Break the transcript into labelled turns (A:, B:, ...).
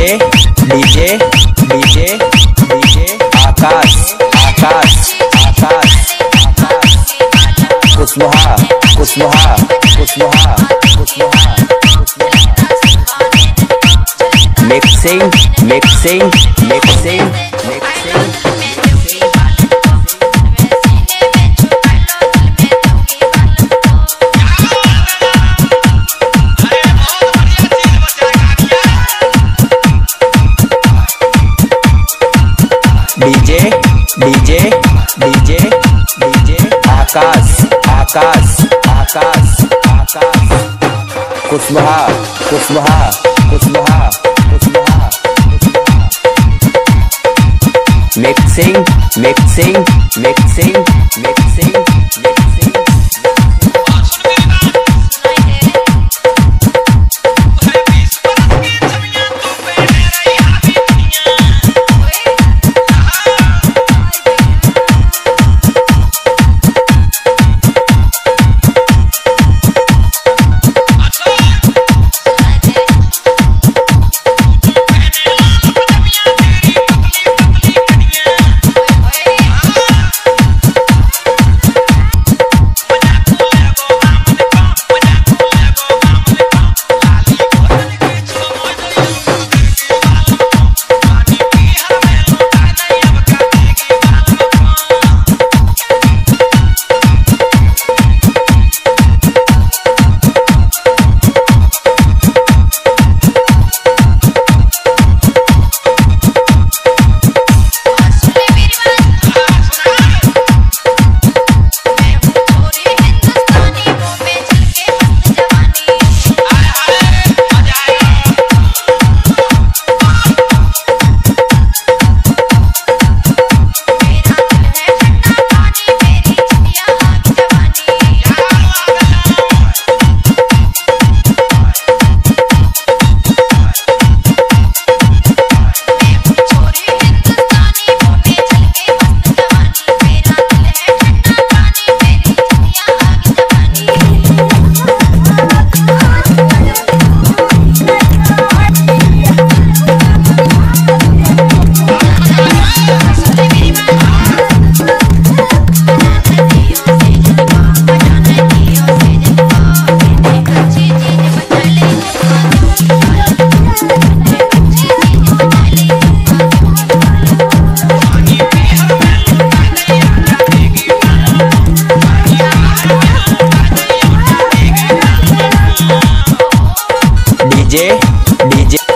A: DJ DJ DJ DJ, Akash
B: Akash Akash Kushwaha Kushwaha Kushwaha Kushwaha mixing mixing mixing mixing
A: DJ DJ DJ, Akash Akash Akash Akash. Kushwaha Kushwaha Kushwaha Kushwaha mixing mixing mixing mixing 理解。